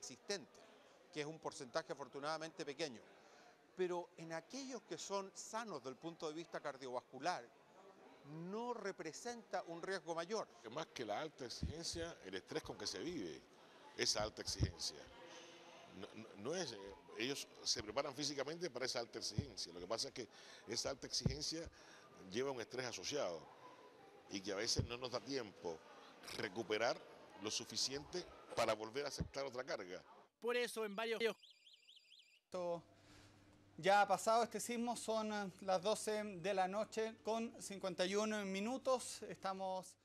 preexistente, que es un porcentaje afortunadamente pequeño. Pero en aquellos que son sanos del punto de vista cardiovascular, no representa un riesgo mayor. Más que la alta exigencia, el estrés con que se vive, esa alta exigencia. No, es, eh, ellos se preparan físicamente para esa alta exigencia. Lo que pasa es que esa alta exigencia lleva un estrés asociado y que a veces no nos da tiempo recuperar lo suficiente para volver a aceptar otra carga. Por eso en varios... Ya ha pasado este sismo, son las 12 de la noche con 51 minutos. Estamos